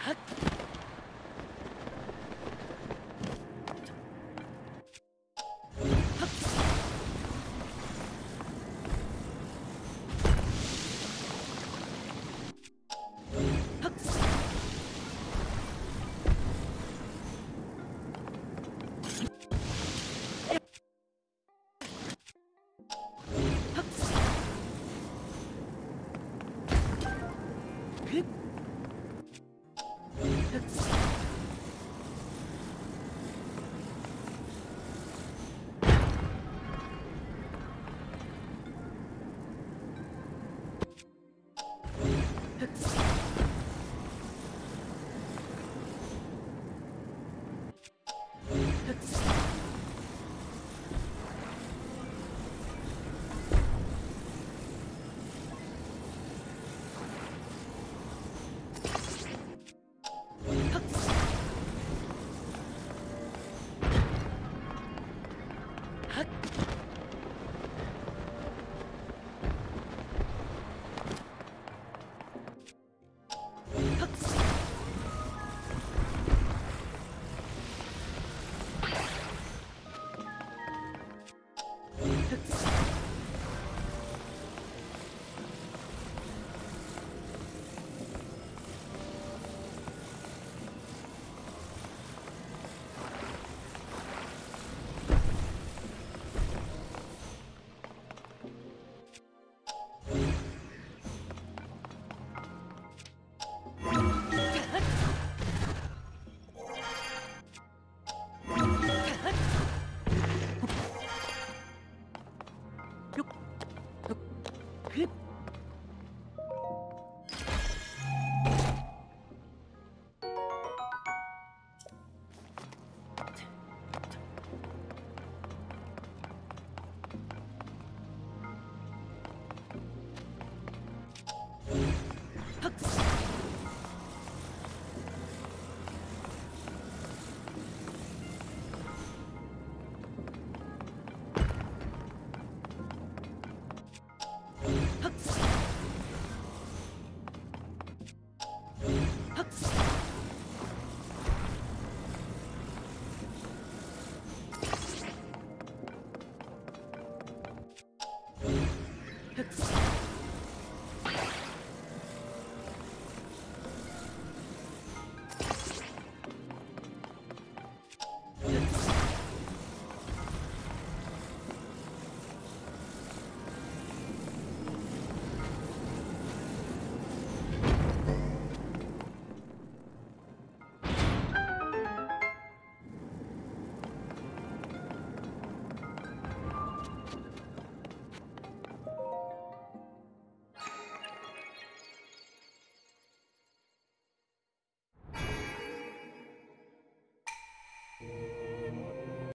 Huh. Let's Hip. Huh.